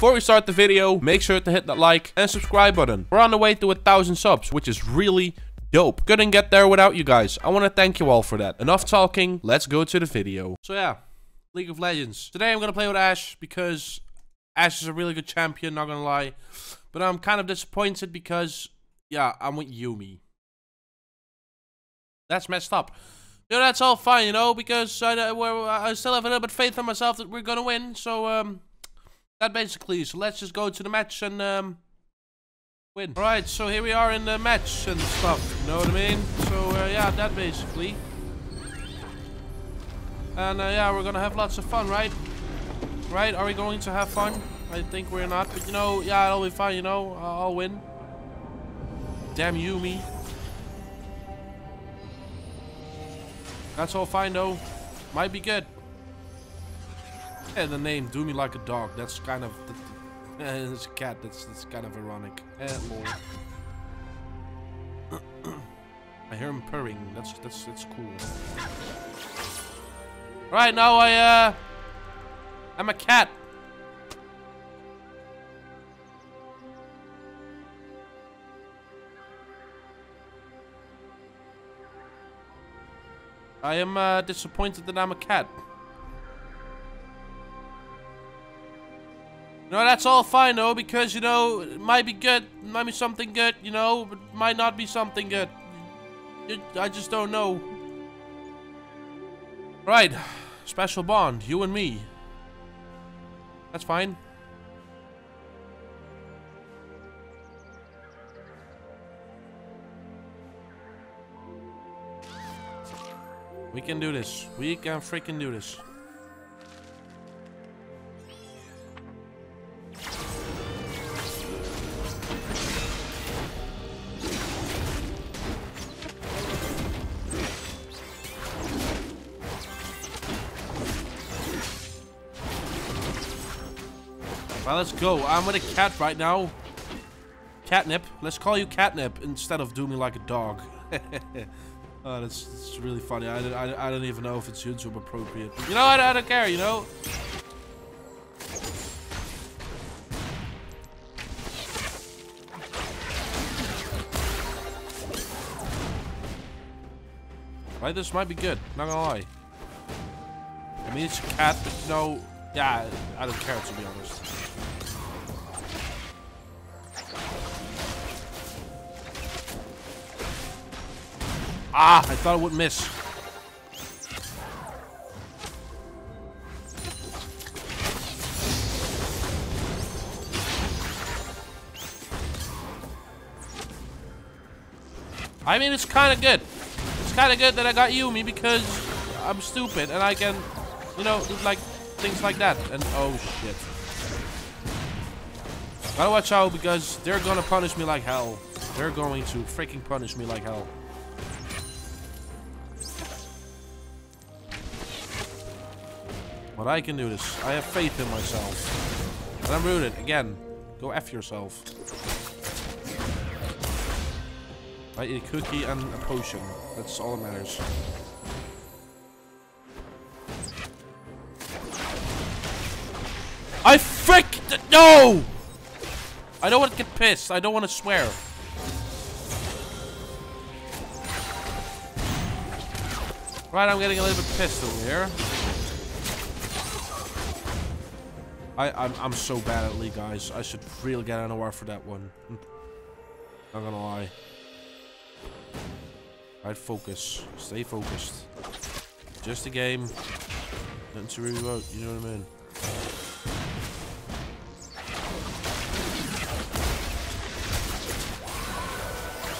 before we start the video, make sure to hit that like and subscribe button. We're on the way to a thousand subs, which is really dope. Couldn't get there without you guys. I want to thank you all for that. Enough talking, let's go to the video. So yeah, League of Legends. Today I'm going to play with Ashe because Ashe is a really good champion, not gonna lie. But I'm kind of disappointed because, yeah, I'm with Yuumi. That's messed up. You know, that's all fine, you know, because I, I still have a little bit faith in myself that we're gonna win. So, um, that basically. So let's just go to the match and um, win. All right, so here we are in the match and stuff. You know what I mean? So uh, yeah, that basically. And uh, yeah, we're gonna have lots of fun, right? Right? Are we going to have fun? I think we're not, but you know, yeah, it'll be fine. You know, I'll win. Damn you, me. That's all fine though. Might be good. And the name, do me like a dog. That's kind of, it's a cat. That's that's kind of ironic. Eh, lol. I hear him purring. That's that's that's cool. Right now, I uh, I'm a cat. I am uh, disappointed that I'm a cat. No, that's all fine though, because you know, it might be good, might be something good, you know, but might not be something good. It, I just don't know. Right, special bond, you and me. That's fine. We can do this. We can freaking do this. Let's go. I'm with a cat right now. Catnip. Let's call you Catnip instead of do me like a dog. Oh, that's, that's really funny. I, I, I don't even know if it's YouTube appropriate. You know what? I don't care, you know? Right, this might be good. Not gonna lie. I mean, it's a cat, but no... Yeah, I don't care, to be honest. Ah, I thought it would miss. I mean, it's kind of good. It's kind of good that I got Yuumi because I'm stupid and I can, you know, like things like that. And oh shit. Gotta watch out because they're gonna punish me like hell. They're going to freaking punish me like hell. But I can do this. I have faith in myself. And I'm rooted. Again, go F yourself. I eat a cookie and a potion. That's all that matters. I frick! No! I don't want to get pissed. I don't want to swear. Right, I'm getting a little bit pissed over here. I, I'm, I'm so bad at League, guys. I should really get an award for that one. Not gonna lie. Right, focus. Stay focused. Just a game. Nothing to really about, you know what I mean?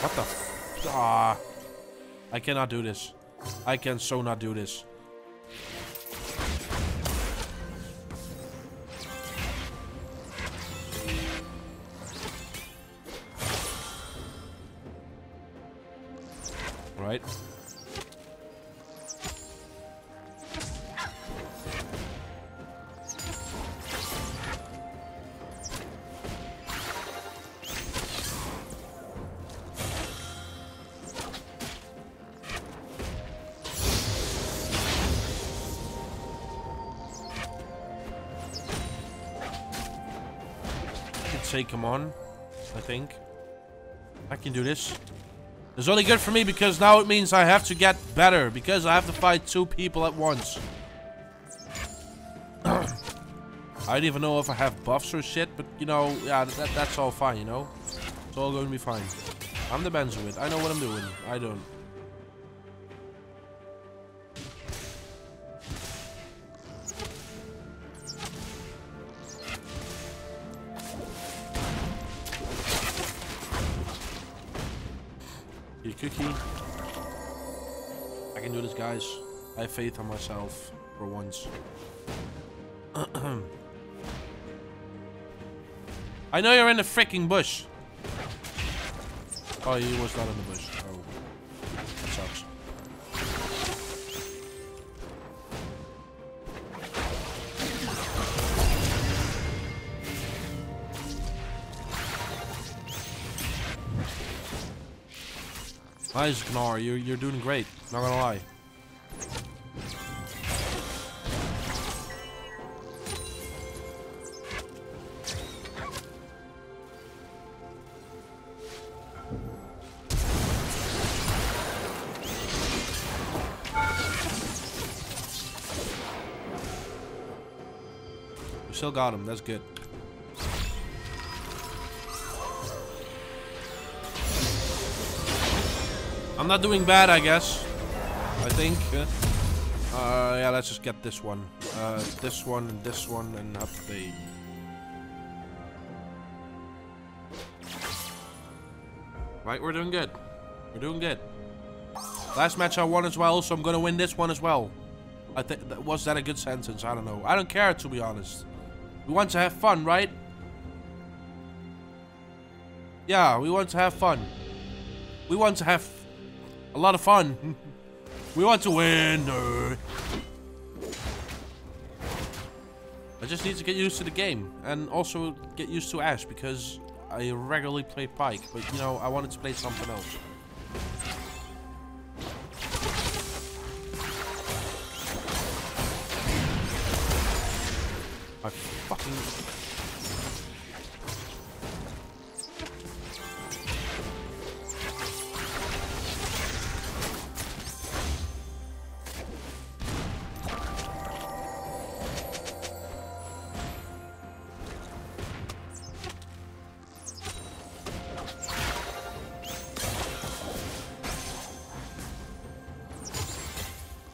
What the Ah. I cannot do this. I can so not do this. right? take him on, I think. I can do this. It's only good for me because now it means I have to get better. Because I have to fight two people at once. I don't even know if I have buffs or shit. But, you know, yeah, that, that's all fine, you know? It's all going to be fine. I'm the Benzoid. I know what I'm doing. I don't. Guys. I have faith in myself for once. I know you're in the freaking bush. Oh, he was not in the bush. Oh, that sucks. Nice, Gnar. You're, you're doing great. Not gonna lie. Still got him. That's good. I'm not doing bad, I guess. I think. Uh, yeah, let's just get this one. Uh, this one and this one and up the... Right, we're doing good. We're doing good. Last match I won as well, so I'm gonna win this one as well. I think was that a good sentence? I don't know. I don't care to be honest. We want to have fun, right? Yeah, we want to have fun. We want to have a lot of fun. we want to win. I just need to get used to the game and also get used to Ashe because I regularly play Pyke, but you know, I wanted to play something else.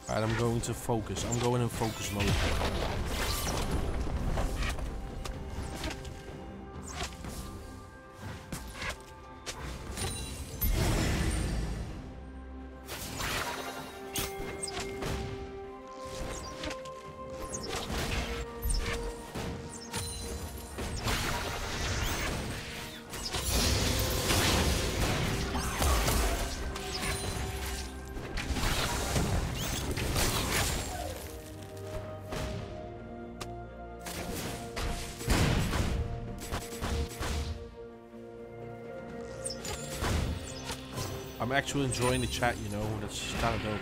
Alright, I'm going to focus. I'm going in focus mode. Actually enjoying the chat, you know, that's kind of dope.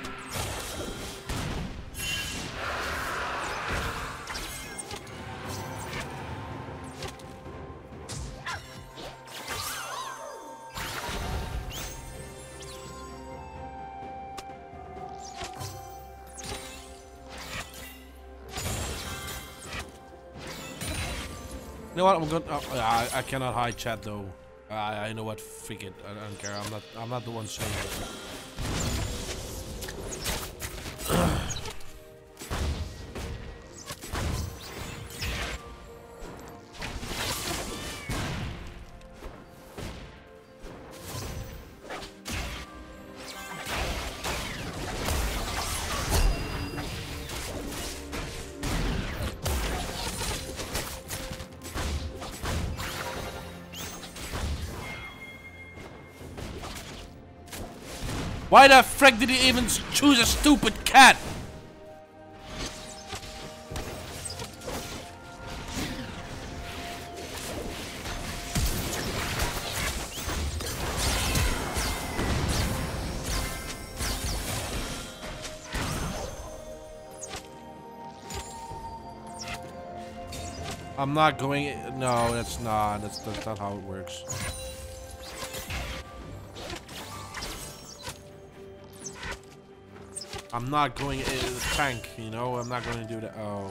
You know what? I'm gonna. Oh, I, I cannot hide chat though. I, I know what. Freak it. I don't care. I'm not. I'm not the one saying it. Why the frick did he even choose a stupid cat? I'm not going... No, that's not. That's, that's not how it works. I'm not going in the tank, you know? I'm not going to do that. Oh.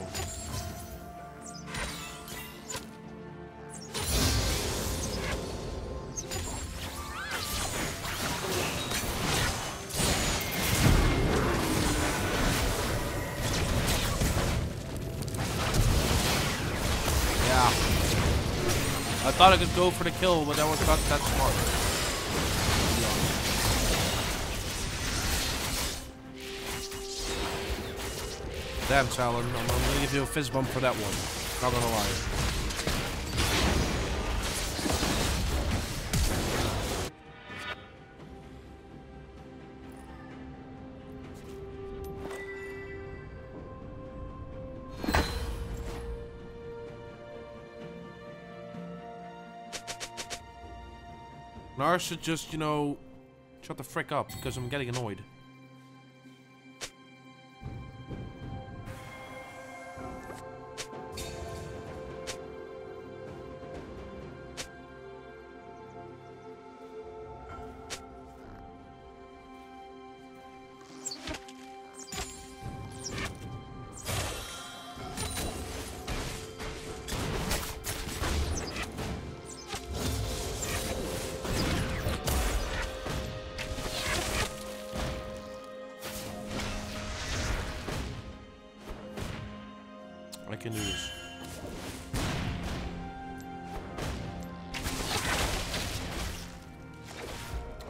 Yeah. I thought I could go for the kill, but that was not that smart. Damn, Talon. I'm, gonna give you a fist bump for that one. Not gonna lie. Nars should just, you know, shut the frick up because I'm getting annoyed.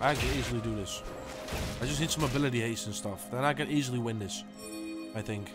I can easily do this. I just need some ability haste and stuff. Then I can easily win this. I think.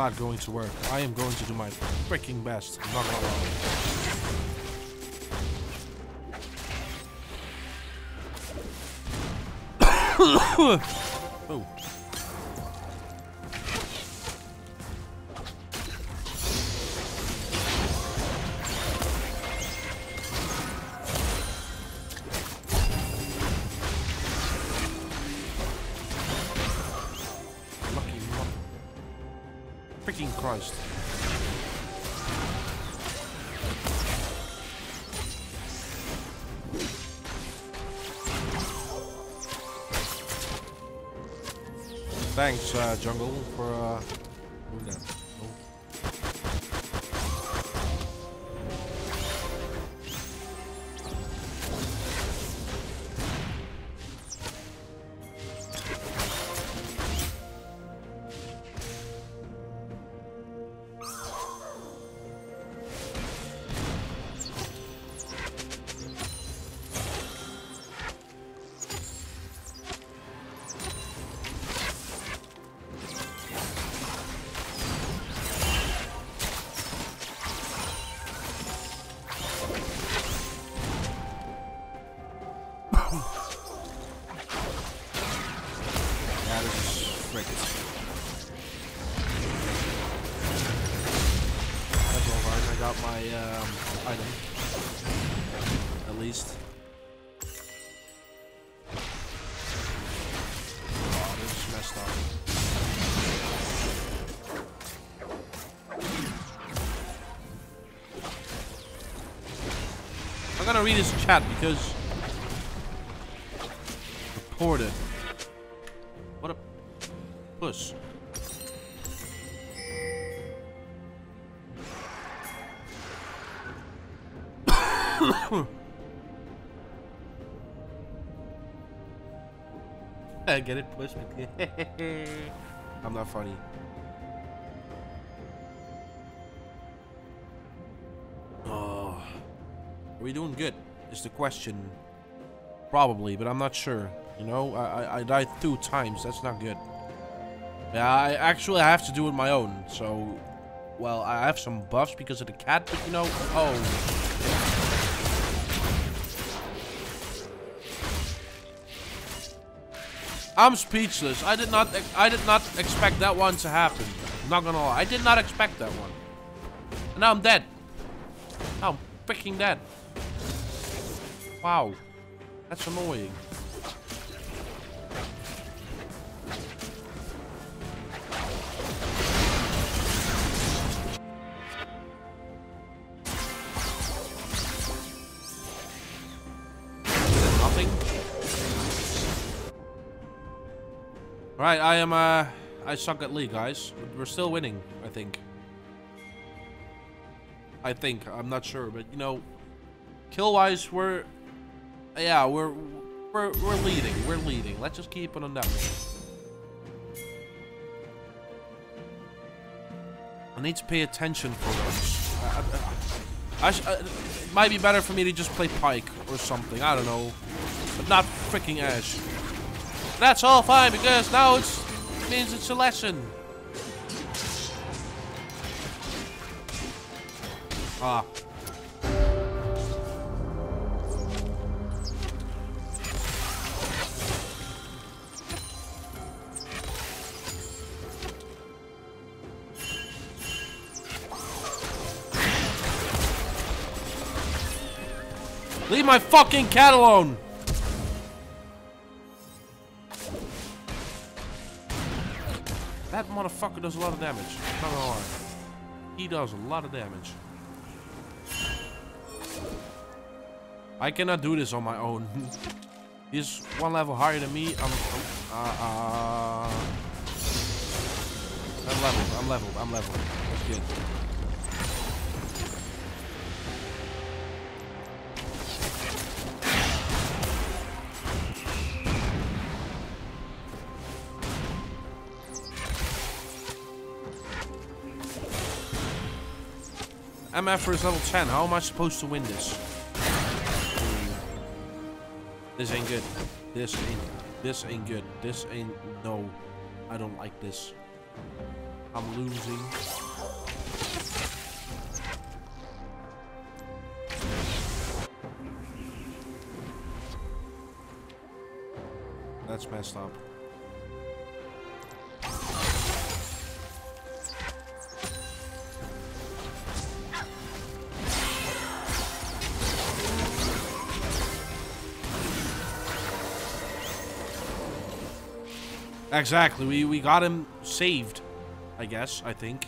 Not going to work. I am going to do my freaking best. I'm not gonna lie. oh. Thanks, uh, Jungle, for uh, doing that. Um, item. At least. Oh, this is messed up. I'm gonna read his chat because reported. What a puss. I get it pushed. I'm not funny. Oh. Are we doing good? Is the question. Probably, but I'm not sure. You know, I, I, I died two times. That's not good. Yeah, I actually have to do it my own. So, well, I have some buffs because of the cat, but you know, oh. I'm speechless. I did not I did not expect that one to happen. I'm not gonna lie. I did not expect that one. And now I'm dead. Now I'm freaking dead. Wow. That's annoying. Alright, I am, uh, I suck at League, guys. We're still winning, I think. I think, I'm not sure, but, you know, kill-wise, we're, yeah, we're, we're, we're leading, we're leading. Let's just keep it on that. I need to pay attention for once. I, I, I, it might be better for me to just play Pyke or something, I don't know. But not freaking Ashe. That's all fine because now it means it's a lesson. Ah. Leave my fucking cat alone! That motherfucker does a lot of damage. Not gonna lie. He does a lot of damage. I cannot do this on my own. He's one level higher than me. I'm, I'm uh, uh, I'm leveled. I'm leveled. I'm leveled. That's good. MF is level 10. How am I supposed to win this? This ain't good. This ain't this ain't good. This ain't no. I don't like this. I'm losing. That's messed up. Exactly. We, we got him saved, I guess, I think.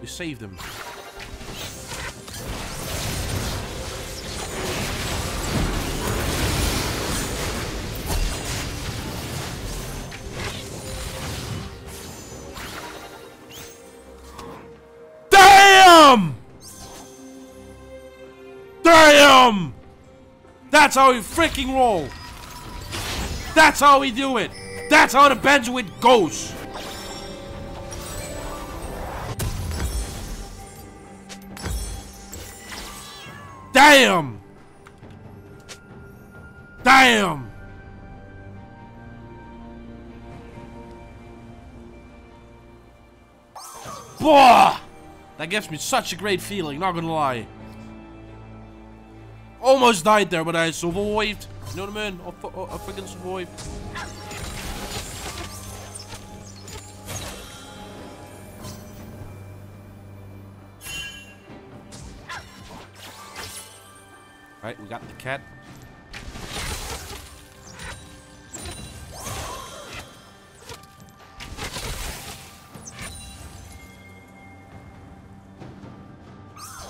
We saved him. That's how we freaking roll. That's how we do it. That's how the Benzoid goes. Damn. Damn. Boah! That gives me such a great feeling, not gonna lie. Almost died there, but I survived. You know what I mean? I, I, I freaking survived. Right, we got the cat.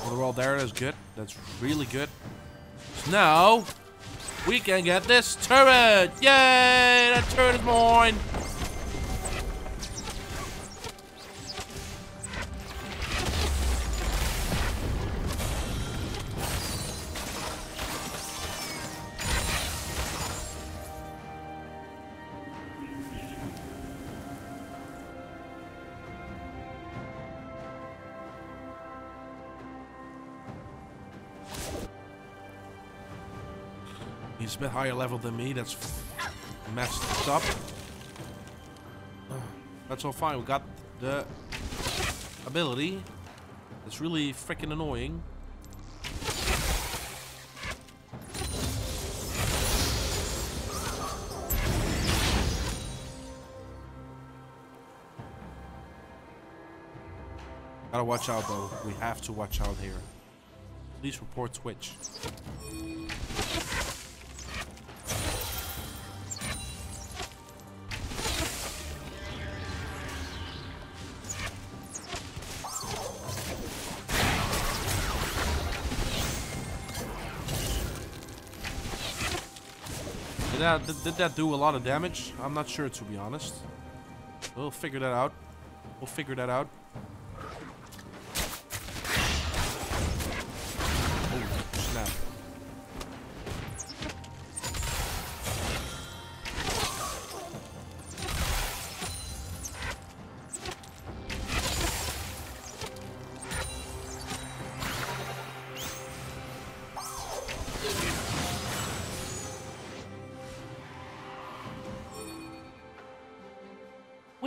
Overall, there is good. That's really good. Now, we can get this turret! Yay! That turret is mine! Higher level than me. That's messed up. That's all fine. We got the ability. It's really freaking annoying. Gotta watch out though. We have to watch out here. Please report Twitch. That, did, did that do a lot of damage? I'm not sure to be honest. We'll figure that out. We'll figure that out.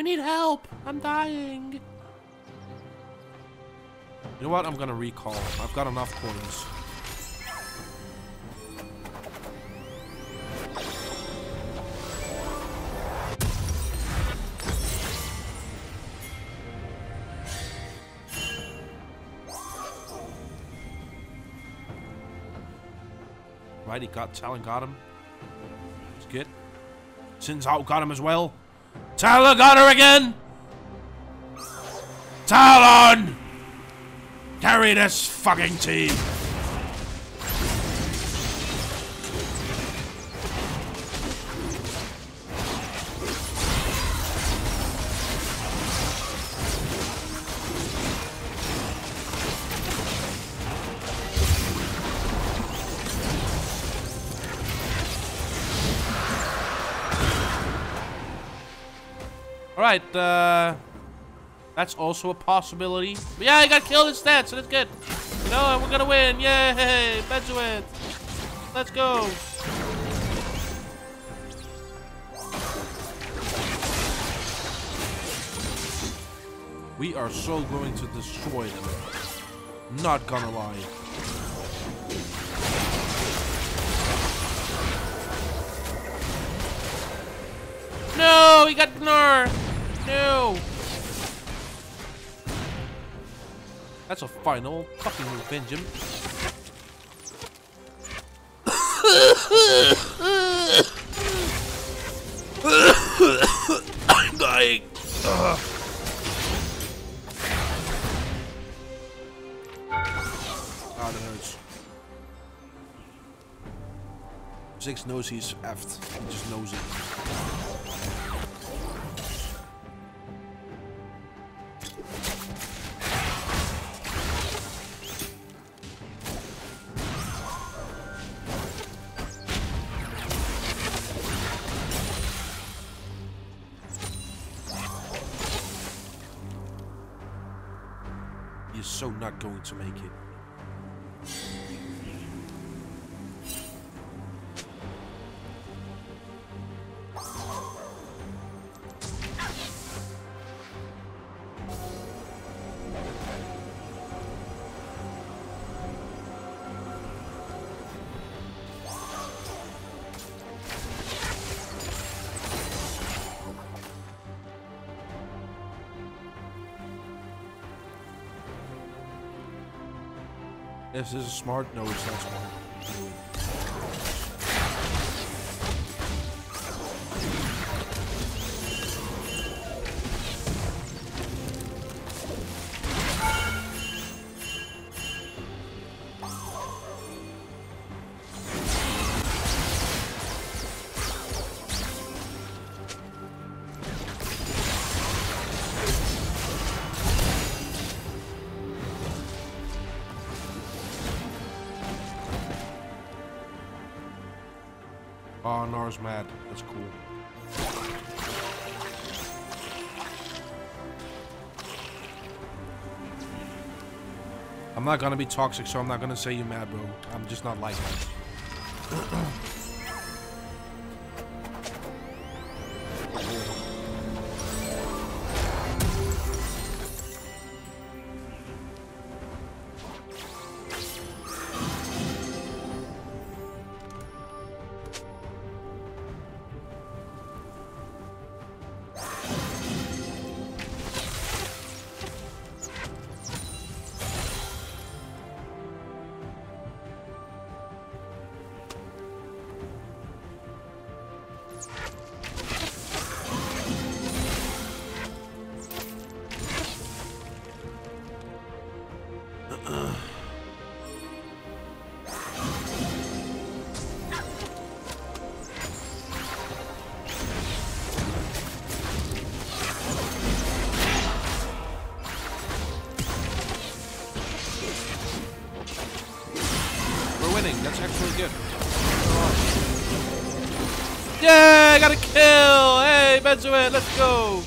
We need help! I'm dying! You know what? I'm gonna recall. I've got enough coins. Right, he got Talon got him. It's good. Sin's out got him as well. Talon got her again! Talon! Carry this fucking team! Alright, uh... That's also a possibility. But yeah, I got killed instead, so that's good. You know, we're gonna win. Yay! Benjamin! Let's go! We are so going to destroy them. Not gonna lie. No, he got Gnar. No. That's a final fucking Benjamin. I'm dying. Ugh. Ah, that hurts. Six knows he's effed. He just knows it. This is a smart. No, it's not smart. Oh, Nara's mad. That's cool. I'm not gonna be toxic, so I'm not gonna say you're mad, bro. I'm just not like that. Hey, Benzoin, let's go.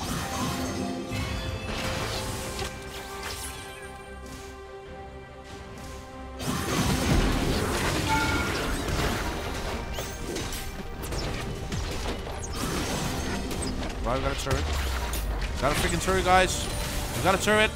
Right, we got a turret. Got a freaking turret, guys. We got a turret.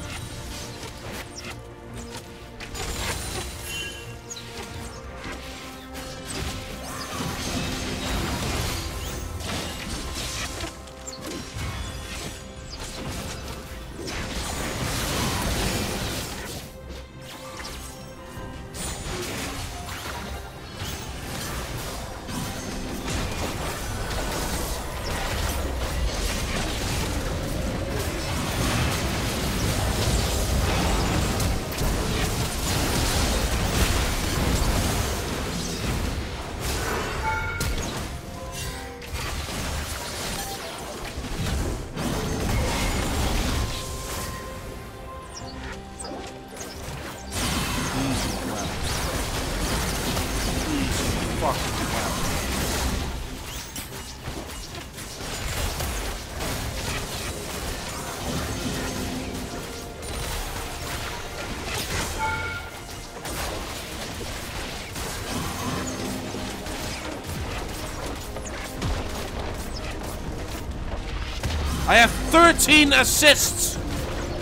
I have 13 assists!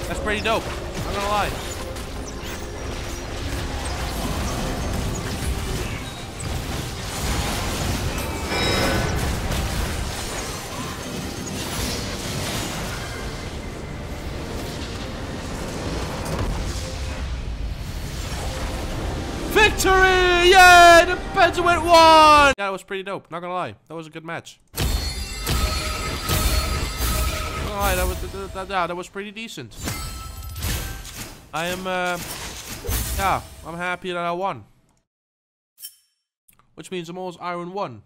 That's pretty dope. I'm gonna lie. Victory! Yay! The Benzoin won! Yeah, that was pretty dope. Not gonna lie. That was a good match. Alright, that was that, that, that, was pretty decent. I am uh yeah, I'm happy that I won. Which means I'm almost Iron 1.